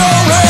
story